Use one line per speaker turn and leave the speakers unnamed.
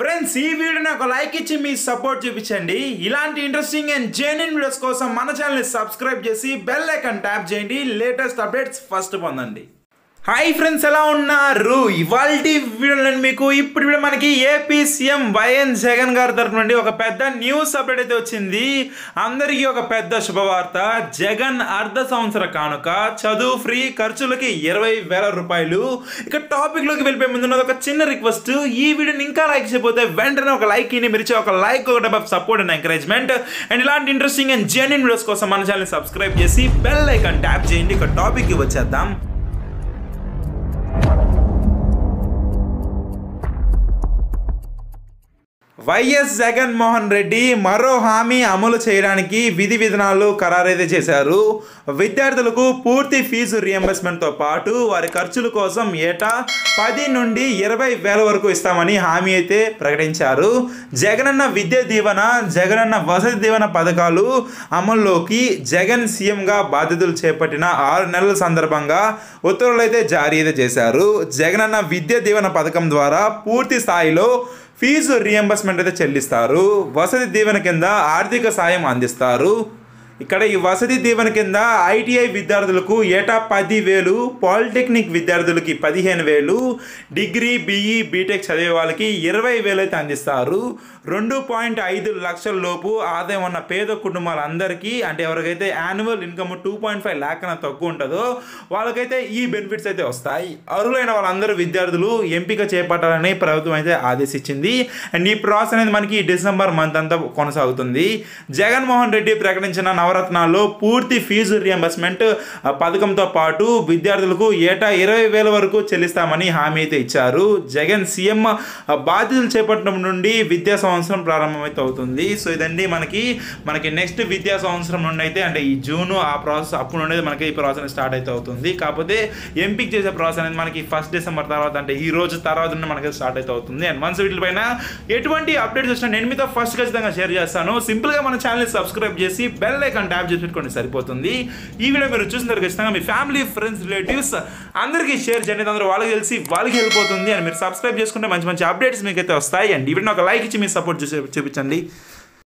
Friends ఈ వీడియోని ఒక లైక్ ఇచ్చి మీ సపోర్ట్ చూపించండి. ఇలాంటి ఇంట్రెస్టింగ్ అండ్ జెన్యున్ వీడియోస్ కోసం మన ఛానల్ని సబ్స్క్రైబ్ చేసి బెల్ ఐకాన్ ట్యాప్ చేయండి. లేటెస్ట్ అప్డేట్స్ ఫస్ట్ పొందండి. హాయ్ ఫ్రెండ్స్ ఎలా ఉన్నారు? ఇవాళ వీడియోలో మీకు ఇప్పుడు మనకి ఏపీ సీఎం వైఎన్ జగన్ గారి తరఫు నుండి ఒక పెద్ద న్యూస్ అప్డేట్ అయితే వచ్చింది. అందరికీ ఒక పెద్ద శుభవార్త. జగన్ అర్ధ సంవత్సర కానుక చదువు ఫ్రీ ఖర్చులకి ఇరవై వేల రూపాయలు. ఇక టాపిక్లోకి వెళ్ళిపోయే ముందు ఒక చిన్న రిక్వెస్ట్ ఈ వీడియోని ఇంకా లైక్ చేయకపోతే వెంటనే ఒక లైక్ ఇని మిరిచి ఒక లైక్ ఒక డబ్బా సపోర్ట్ అండ్ ఎంకరేజ్మెంట్ అండ్ ఇలాంటి ఇంట్రెస్టింగ్ అండ్ జెన్యున్ వీడియోస్ కోసం మన ఛానల్ సబ్స్క్రైబ్ చేసి బెల్ ఐకాన్ ట్యాప్ చేయండి. ఇక టాపిక్కి వచ్చేద్దాం. వైఎస్ జగన్మోహన్ రెడ్డి మరో హామీ అమలు చేయడానికి విధి విధానాలు ఖరారైతే చేశారు. విద్యార్థులకు పూర్తి ఫీజు రియంబర్స్మెంట్తో పాటు వారి ఖర్చుల కోసం ఏటా పది నుండి ఇరవై వేల వరకు ఇస్తామని హామీ అయితే ప్రకటించారు. జగనన్న విద్యా దీవెన జగనన్న వసతి దీవెన పథకాలు అమల్లోకి జగన్ సీఎంగా బాధ్యతలు చేపట్టిన ఆరు నెలల సందర్భంగా ఉత్తర్వులు అయితే జారీ అయితే చేశారు. జగనన్న విద్యా దీవెన పథకం ద్వారా పూర్తి స్థాయిలో ఫీజు రియంబర్స్మెంట్ అయితే చెల్లిస్తారు. వసతి దీవెన కింద ఆర్థిక సాయం అందిస్తారు. ఇక్కడ ఈ వసతి దీవెన కింద ఐటీఐ విద్యార్థులకు ఏటా పది వేలు పాలిటెక్నిక్ విద్యార్థులకి పదిహేను వేలు డిగ్రీ బీఈ బీటెక్ చదివే వాళ్ళకి ఇరవై వేలు అయితే అందిస్తారు. రెండు పాయింట్ ఐదు లక్షల లోపు ఆదాయం ఉన్న పేద కుటుంబాలందరికీ అంటే ఎవరికైతే annual income two point five lakh అన్న తక్కువ ఉంటుందో వాళ్ళకైతే ఈ బెనిఫిట్స్ అయితే వస్తాయి. అర్హులైన వాళ్ళందరూ విద్యార్థులు ఎంపిక చేపట్టాలని ప్రభుత్వం అయితే ఆదేశించింది. అండ్ ఈ ప్రాసెస్ అనేది మనకి డిసెంబర్ మంత్ అంతా కొనసాగుతుంది. జగన్మోహన్ రెడ్డి ప్రకటించిన నవరత్నాల్లో పూర్తి ఫీజు రియంబర్స్మెంట్ పథకంతో పాటు విద్యార్థులకు ఏటా ఇరవై వేల వరకు చెల్లిస్తామని హామీ అయితే ఇచ్చారు. జగన్ సీఎం బాధ్యతలు చేపట్టడం నుండి విద్యా సంవత్సరం ప్రారంభమైతే అవుతుంది సో ఇదండి మనకి మనకి నెక్స్ట్ విద్యా సంవత్సరం నుండి అయితే అంటే ఈ జూన్ ఆ ప్రాసెస్ అప్పుడు నుండి మనకి ఈ ప్రాసెస్ స్టార్ట్ అయితే అవుతుంది కాకపోతే ఎంపిక చేసే ప్రాసెస్ అనేది మనకి ఫస్ట్ డిసెంబర్ తర్వాత అంటే ఈ రోజు తర్వాత నుండి మనకి స్టార్ట్ అయితే అవుతుంది అండ్ మనసు వీటిపైన ఎటువంటి అప్డేట్స్ వచ్చినా నేను మీతో ఫస్ట్ ఖచ్చితంగా షేర్ చేస్తాను. సింపుల్గా మన ఛానల్ సబ్స్క్రైబ్ చేసి బెల్ ఐకాన్ ట్యాప్ చేసి పెట్టుకోండి సరిపోతుంది. ఈ వీడియో మీరు చూసిన ఖచ్చితంగా మీ ఫ్యామిలీ ఫ్రెండ్స్ రిలేటివ్స్ అందరికీ షేర్ చేయండి. అందరూ వాళ్ళకి తెలిసి వాళ్ళకి వెళ్ళిపోతుంది అండ్ మీరు సబ్స్క్రైబ్ చేసుకుంటే మంచి మంచి అప్డేట్స్ మీకైతే వస్తాయి. అండ్ ఈ ఒక లైక్ ఇచ్చి మీ సపోర్ట్ చూసి చూపించండి.